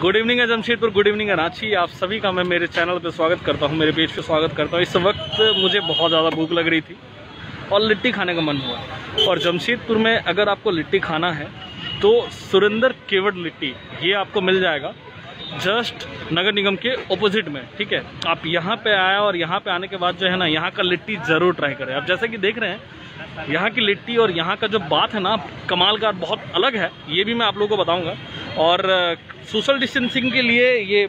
Good evening है Jamshedpur. Good evening है रांची आप सभी का मैं मेरे चैनल पे स्वागत करता हूँ, मेरे पेज पे स्वागत करता हूँ. इस वक्त मुझे बहुत ज़्यादा भूख लग रही थी और लिट्टी खाने का मन हुआ और जमशेदपुर में अगर आपको लिट्टी खाना है तो सुरेंद्र केवट लिट्टी, ये आपको मिल जाएगा जस्ट नगर निगम के ओपोजिट में, ठीक है? आप यहाँ पे आए और यहाँ पे आने के बाद जो है ना, यहाँ का लिट्टी ज़रूर ट्राई करें। आप जैसे कि देख रहे हैं, यहाँ की लिट्टी और यहाँ का जो बात है ना, कमाल का बहुत अलग है, ये भी मैं आप लोगों को बताऊँगा। और सोशल डिस्टेंसिंग के लिए ये,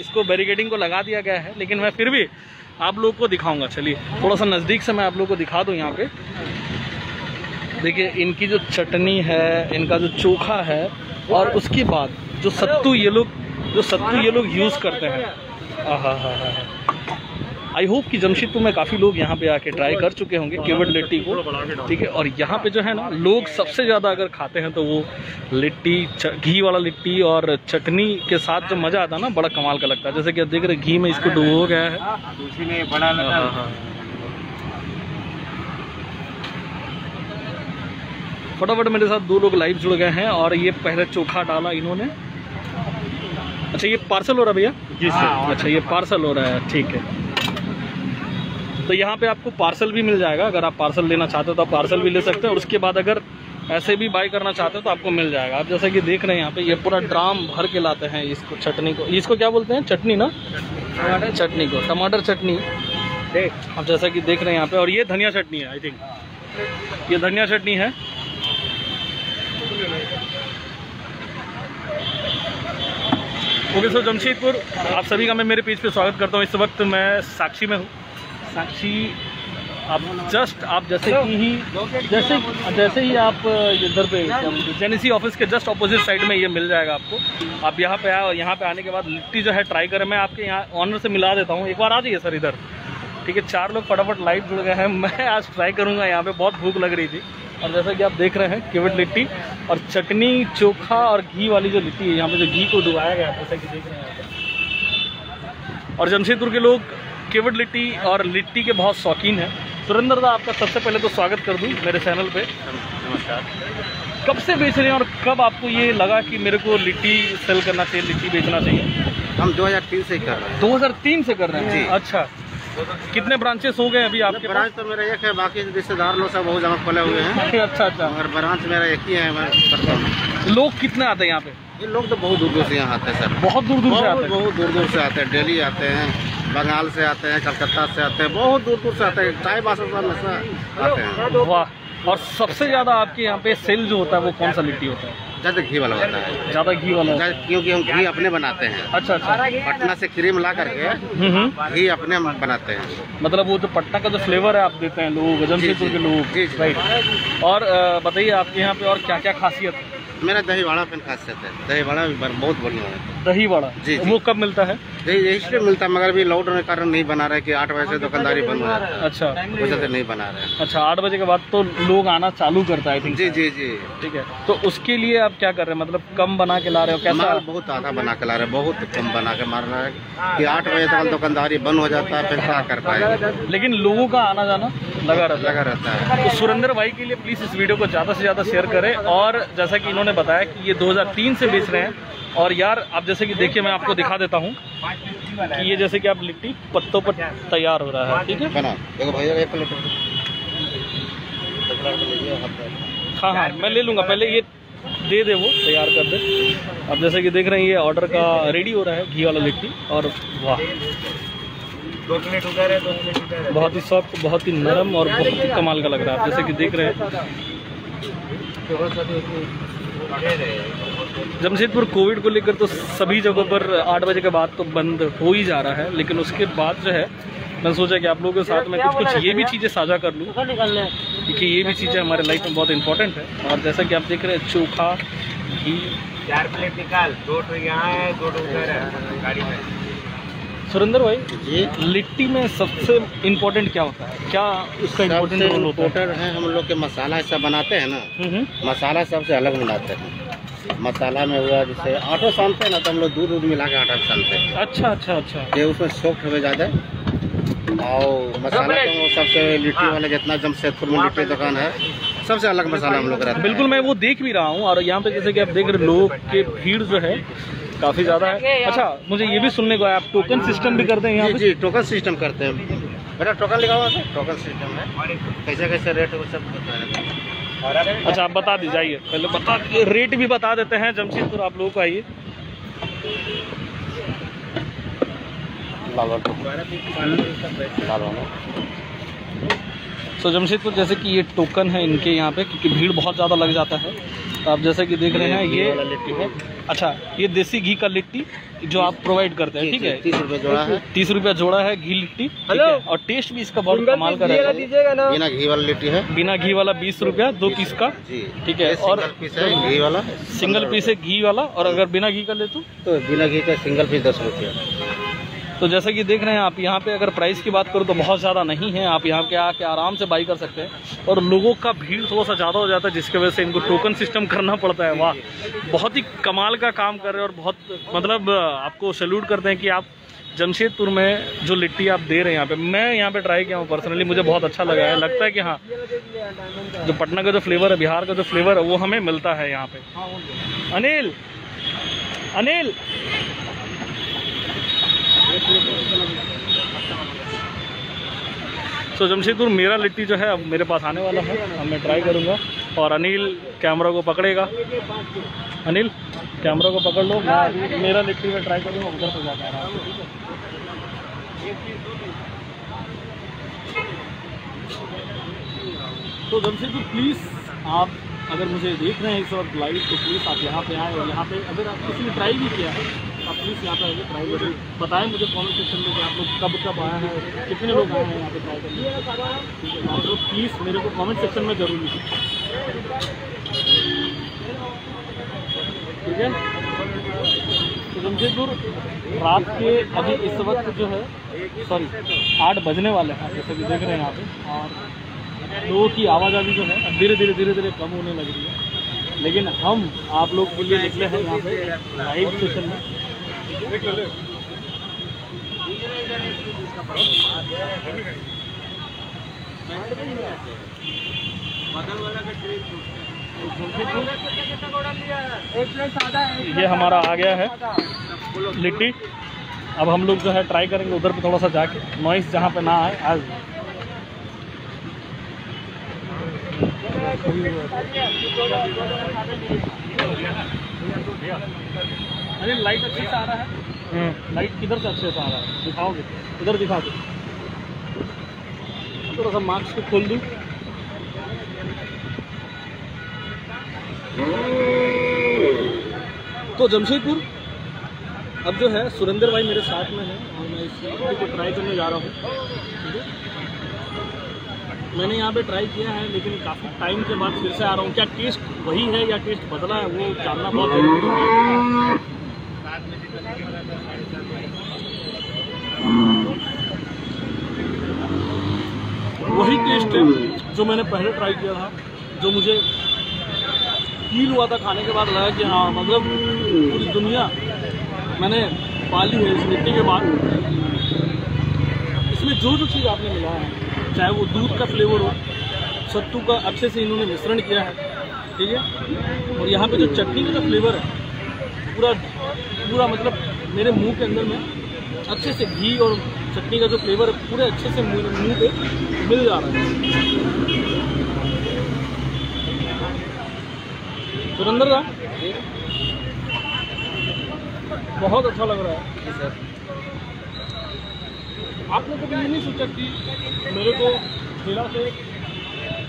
इसको बैरिकेडिंग को लगा दिया गया है, लेकिन मैं फिर भी आप लोग को दिखाऊँगा। चलिए थोड़ा सा नज़दीक से मैं आप लोग को दिखा दूँ यहाँ पे। देखिए, इनकी जो चटनी है, इनका जो चोखा है, और उसके बाद जो सत्तू ये लोग, जो सत्तू ये लोग यूज़ करते हैं। हाँ हाँ हाँ। आई होप कि जमशेदपुर में काफ़ी लोग यहाँ पे आके ट्राई कर चुके होंगे केवट लिट्टी को। ठीक है और यहाँ पे जो है ना लोग सबसे ज़्यादा अगर खाते हैं तो वो लिट्टी घी वाला लिट्टी और चटनी के साथ जो मज़ा आता है ना बड़ा कमाल का लगता है। जैसे कि आप देख रहे घी में इसको डुबो गया है। हाँ, हाँ, हाँ। फटाफट मेरे साथ दो लोग लाइव जुड़ गए हैं और ये पहले चोखा डाला इन्होंने। अच्छा ये पार्सल हो रहा है भैया? जी सर अच्छा ये पार्सल हो रहा है ठीक है। तो यहाँ पे आपको पार्सल भी मिल जाएगा। अगर आप पार्सल लेना चाहते हो तो आप पार्सल भी ले सकते हैं और उसके बाद अगर ऐसे भी बाई करना चाहते हो तो आपको मिल जाएगा। आप जैसे कि देख रहे हैं यहाँ पे ये पूरा ड्राम भर के लाते हैं इसको चटनी को। इसको क्या बोलते हैं? चटनी ना? टमाटर। चटनी को। टमाटर चटनी। आप जैसा कि देख रहे हैं यहाँ पे और ये धनिया चटनी है आई थिंक ये धनिया चटनी है। ओके सर जमशेदपुर आप सभी का मैं मेरे पेज पे स्वागत करता हूँ। इस वक्त मैं साक्षी में हूँ। साक्षी, आप जस्ट आप जैसे कि ही, जैसे जैसे ही आप इधर पे जेनेसी ऑफ़िस के जस्ट ऑपोजिट साइड में ये मिल जाएगा आपको। आप यहाँ पे आए और यहाँ पे आने के बाद लिट्टी जो है ट्राई करें। मैं आपके यहाँ ऑनर से मिला देता हूँ। एक बार आ जाइए सर इधर। ठीक है, चार लोग फटाफट लाइव जुड़ गए हैं। मैं आज ट्राई करूँगा। यहाँ पर बहुत भूख लग रही थी। और जैसा कि आप देख रहे हैं, केवट लिट्टी और चटनी, चोखा और घी वाली जो लिट्टी है, यहाँ पे जो घी को डुबाया गया है, जैसा कि देख रहे हैं और जमशेदपुर के लोग केवट लिट्टी और लिट्टी के बहुत शौकीन हैं। सुरेंद्र दा आपका सबसे पहले तो स्वागत कर दूँ मेरे चैनल पे। नमस्कार। कब से बेच रहे हैं और कब आपको ये लगा कि मेरे को लिट्टी सेल करना चाहिए लिट्टी बेचना चाहिए? हम 2003 से कर रहे हैं। 2003 से कर रहे हैं? जी। अच्छा। कितने ब्रांचेस हो गए अभी आपके ब्रांच तो मेरा एक है बाकी रिश्तेदार लोग सब बहुत जगह खोले हुए हैं। अच्छा अच्छा। मगर ब्रांच मेरा एक ही है लोग कितने आते हैं यहाँ पे? ये लोग तो बहुत दूर दूर से यहाँ आते हैं सर। बहुत दूर दूर से आते हैं। बहुत दूर दूर से आते हैं दिल्ली आते हैं। बंगाल से आते हैं कलकत्ता से आते हैं बहुत दूर दूर से आते हैं। चाय बासन सब हमेशा आते हैं। वाह और सबसे ज़्यादा आपके यहाँ पे सेल जो होता है वो कौन सा लिट्टी होता है? ज़्यादा घी वाला होता है। ज़्यादा घी वाला होता है। क्योंकि हम घी अपने बनाते हैं। अच्छा अच्छा। पटना से क्रीम ला करके हम्म हम्म। घी अपने बनाते हैं। मतलब वो जो पटना का जो फ्लेवर है आप देते हैं लोग जमशेदपुर के लोग। राइट और बताइए आपके यहाँ पे और क्या क्या खासियत है? मेरा दही बड़ा पेन खासियत है। दही भी बहुत बढ़िया है। दही वड़ा जी, जी। वो कब मिलता है? दही यही इसलिए मिलता है मगर भी लॉकडाउन के कारण नहीं बना रहे कि आठ बजे से दुकानदारी बंद हो जाता है अच्छा वजह से नहीं बना रहे। अच्छा आठ बजे के बाद तो लोग आना चालू करता है जी जी जी। ठीक है। तो उसके लिए आप क्या कर रहे हैं? मतलब कम बना के ला रहे हो? कैसा? माल बहुत आधा बना के ला रहे बहुत कम बना के मार रहा है कि आठ बजे तक दुकानदारी बंद हो जाता है फिर क्या कर पाएगा? लेकिन लोगों का आना जाना लगा रहता है। लगा रहता है। तो सुरेंद्र भाई के लिए प्लीज़ इस वीडियो को ज़्यादा से ज़्यादा शेयर करें। और जैसा कि इन्होंने बताया कि ये 2003 से बेच रहे हैं। और यार आप जैसे कि देखिए मैं आपको दिखा देता हूँ कि ये जैसे कि आप लिट्टी पत्तों पर तैयार हो रहा है। ठीक है? बना। देखो भैया एक प्लेट हाँ हाँ मैं ले लूँगा। पहले ये दे दे वो तैयार कर दे। अब जैसे कि देख रहे हैं ये ऑर्डर का रेडी हो रहा है घी वाला लिट्टी। और वाह। दो उधर है दो उधर है। बहुत ही सॉफ्ट बहुत ही नरम और बहुत ही कमाल का लग रहा है। जैसे कि देख रहे हैं। जमशेदपुर कोविड को लेकर तो सभी जगहों पर आठ बजे के बाद तो बंद हो ही जा रहा है लेकिन उसके बाद जो है मैं सोचा कि आप लोगों के साथ में कुछ कुछ ये भी चीज़ें साझा कर लूँ क्योंकि ये भी चीज़ें हमारे लाइफ में बहुत इंपॉर्टेंट है। और जैसा कि आप देख रहे हैं चोखा घी। चार प्लेट निकाल दो तो यहाँ है दो तो उधर है गाड़ी में। सुरेंद्र भाई जी लिट्टी में सबसे इम्पोर्टेंट क्या होता है? क्या उसका इम्पोर्टेंट रोल होता है? हम लोग के मसाला ऐसा बनाते हैं ना हम्म, हम्म। मसाला सबसे अलग मिलाते हैं। मसाला में हुआ जैसे आटो सानते हैं ना तो हम लोग दूध दूध मिला के आटा सानते हैं। अच्छा अच्छा अच्छा। ये उसमें सॉफ्ट हो। ज़्यादा और मसाला तो सबसे लिट्टी वाले जितना जमशेदपुर में लिट्टी दुकान है सबसे अलग मसाला हम लोग रहता है। बिल्कुल मैं वो देख भी रहा हूँ और यहाँ पे जैसे कि आप देख रहे लोग के भीड़ जो है काफ़ी ज़्यादा है। अच्छा मुझे ये भी सुनने को आया आप टोकन सिस्टम भी करते हैं यहाँ जी टोकन सिस्टम करते हैं। बेटा टोकन लिखा हुआ है टोकन सिस्टम है। कैसे कैसे रेट है वो सब बता रहे हैं। अच्छा आप बता दीजिए पहले बता रेट भी बता देते हैं जमशेदपुर आप लोगों को आइए। लाल वाला। सो जमशेदपुर जैसे कि ये टोकन है इनके यहाँ पे क्योंकि भीड़ बहुत ज़्यादा लग जाता है। तो आप जैसे कि देख रहे हैं ये है। अच्छा ये देसी घी का लिट्टी जो आप प्रोवाइड करते हैं ठीक है? तीस रुपए जोड़ा है। तीस रुपया जोड़ा है घी लिट्टी हेलो और टेस्ट भी इसका बहुत कमाल का रहता है। बिना घी वाला लिट्टी है। बिना घी वाला बीस रुपया दो पीस का ठीक है, और- पीस है घी वाला। सिंगल पीस है घी वाला और अगर बिना घी का ले तो? तो बिना घी का सिंगल पीस दस रुपये। तो जैसे कि देख रहे हैं आप, यहाँ पे अगर प्राइस की बात करो तो बहुत ज़्यादा नहीं है। आप यहाँ के आके आराम से बाई कर सकते हैं। और लोगों का भीड़ थोड़ा सा ज़्यादा हो जाता है, जिसकी वजह से इनको टोकन सिस्टम करना पड़ता है। वाह, बहुत ही कमाल का काम कर रहे हैं और बहुत मतलब आपको सैल्यूट करते हैं कि आप जमशेदपुर में जो लिट्टी आप दे रहे हैं यहाँ पे, मैं यहाँ पे ट्राई किया हूँ पर्सनली मुझे बहुत अच्छा लगा है। लगता है कि हाँ जो पटना का जो फ्लेवर है, बिहार का जो फ्लेवर है, वो हमें मिलता है यहाँ पे। अनिल अनिल सो जमशेदपुर मेरा लिट्टी जो है अब मेरे पास आने वाला है। अब मैं ट्राई करूँगा। और अनिल कैमरा को पकड़ेगा। अनिल कैमरा को पकड़ लो। मैं मेरा लिट्टी में ट्राई करूँगा, उधर से जाकर आ तो जमशेदपुर प्लीज़ आप अगर मुझे देख रहे हैं इस वक्त लाइव तो प्लीज़ आप यहाँ पे आएँ और यहाँ पे अगर आप किसी ने ट्राई भी किया आप प्लीज़ यहाँ पे आइए ट्राई करिए। बताएँ मुझे कमेंट सेक्शन में कि आप लोग कब कब आए हैं, कितने लोग आए हैं यहाँ पे ट्राई करने? ठीक है, आप लोग प्लीज़ मेरे को कमेंट सेक्शन में ज़रूर लिखिए। ठीक है? तो जमशेदपुर रात के अभी इस वक्त जो है सॉरी आठ बजने वाले हैं, जैसे कि देख रहे हैं यहाँ पे और लोगों की आवाजाही जो है धीरे धीरे धीरे धीरे कम होने लग रही है। लेकिन हम आप लोग के लिए निकले हैं यहाँ पे लाइव स्टेशन में। ये हमारा आ गया है लिट्टी। अब हम लोग जो है ट्राई करेंगे उधर पे थोड़ा सा जाके। नॉइस जहाँ पे ना आए, आज। अरे लाइट अच्छे से आ रहा है। लाइट किधर से अच्छे से आ रहा है? दिखाओगे? इधर दिखा दो। थोड़ा सा मास्क को खोल दूँ। तो जमशेदपुर अब जो है सुरेंद्र भाई मेरे साथ में है और मैं इस लिट्टी को ट्राई करने जा रहा हूँ। मैंने यहाँ पे ट्राई किया है लेकिन काफ़ी टाइम के बाद फिर से आ रहा हूँ। क्या टेस्ट वही है या टेस्ट बदला है वो जानना बहुत ज़रूरी है। वही टेस्ट है। जो मैंने पहले ट्राई किया था, जो मुझे फील हुआ था खाने के बाद लगा कि हाँ मतलब पूरी दुनिया, मैंने पाली है इस मिट्टी के बाद। इसमें जो जो चीज़ आपने मिलाया है, चाहे वो दूध का फ्लेवर हो, सत्तू का अच्छे से इन्होंने मिश्रण किया है, ठीक है? और यहाँ पे जो चटनी का जो फ्लेवर है, पूरा पूरा मतलब मेरे मुँह के अंदर में अच्छे से घी और चटनी का जो फ्लेवर है पूरे अच्छे से मुँह पे मिल जा रहा है। सुरेंद्र दा? बहुत अच्छा लग रहा है। सर। आपने कभी ये नहीं सोचा कि मेरे को ठेला से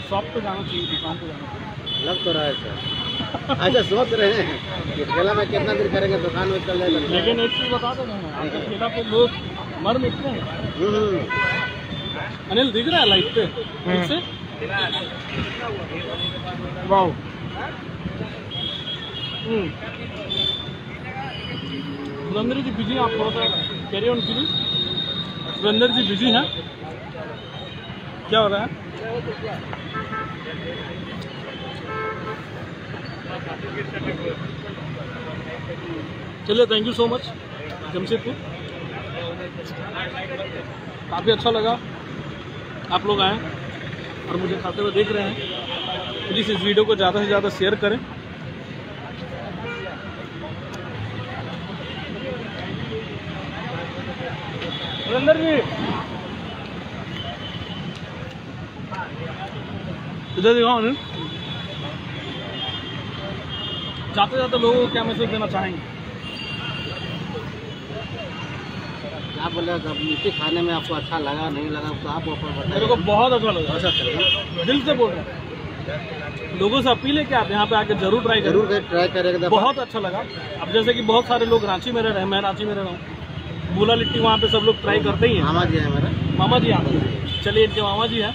शॉप पे जाना चाहिए दुकान पे जाना चाहिए? लग तो रहा है सर। अच्छा सोच रहे हैं। कि ठेला में कितना देर करेंगे दुकान में चल जाएगा। लेकिन एक चीज़ बता दो ना आपके ठेला पे लोग मर मिटते हैं। हम्म, अनिल दिख रहा है लाइट पे? से? वाओ। हम्म। सुरेंद्र जी बिज़ी हैं आप थोड़ा सा कैरी ऑन कीजिए सुरेंद्र जी बिज़ी हैं। क्या हो रहा है? चलिए thank you so much Jamshedpur. काफ़ी अच्छा लगा। आप लोग आए और मुझे खाते हुए देख रहे हैं। प्लीज़ इस वीडियो को ज़्यादा से ज़्यादा शेयर करें। सुरेंद्र जी। इधर दिखाओ अनिल जाते जाते लोगों को क्या मैसेज देना चाहेंगे। क्या बोले जब लिट्टी खाने में आपको अच्छा लगा नहीं लगा तो आप ऊपर मेरे को बहुत अच्छा लगा। अच्छा चलेगा दिल से बोल रहे हैं। लोगों से अपील है कि आप यहाँ पे आके ज़रूर ट्राई ज़रूर ट्राई करें एक बहुत अच्छा लगा। अब जैसे कि बहुत सारे लोग रांची में रह रहे हैं मैं रांची में रह रहा हूँ। बूला लिट्टी वहाँ पे सब लोग ट्राई करते ही हैं। मामा जी है मेरे। मामा जी यहाँ चलिए इनके मामा जी हैं।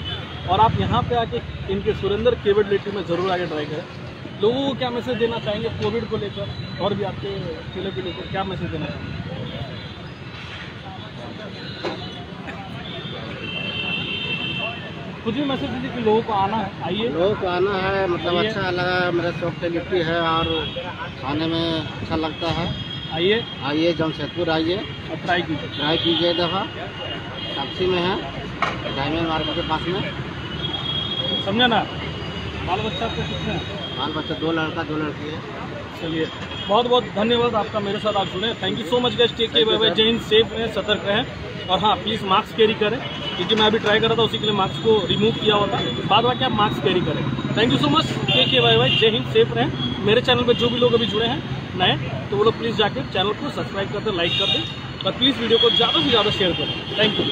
और आप यहाँ पे आके इनके सुरेंद्र केवट लिट्टी में ज़रूर आके ट्राई करें। लोगों को क्या मैसेज देना चाहेंगे कोविड को लेकर? और भी आपके किले को लेकर क्या मैसेज देना चाहेंगे? कुछ भी मैसेज दीजिए कि लोगों को आना है। आइए। लोगों को आना है मतलब अच्छा लगा मेरे शौक से लिट्टी है और खाने में अच्छा लगता है। आइए। आइए जमशेदपुर आइए। और ट्राई कीजिए। ट्राई कीजिए दफ़ा। ताप्सी में है डायमंड मार्केट के पास में। समझा ना? बाल बच्चा आपके कितने हैं। बाल बच्चा दो लड़का दो लड़की है। चलिए बहुत बहुत धन्यवाद आपका मेरे साथ आप जुड़े। Thank you so much guest take care sir. जय हिंद सेफ़ रहें सतर्क रहें। और हाँ प्लीज़ मास्क कैरी करें क्योंकि मैं अभी ट्राई कर रहा था उसी के लिए मास्क को रिमूव किया हुआ था। बाद बाकी आप मास्क कैरी करें। Thank you so much take care bye bye जय हिंद सेफ़ रहें। मेरे चैनल पर जो भी लोग अभी जुड़े हैं नए तो वो लोग प्लीज़ जाकर चैनल को सब्सक्राइब कर दें लाइक कर दें। और प्लीज़ वीडियो को ज़्यादा से ज़्यादा शेयर करें। Thank you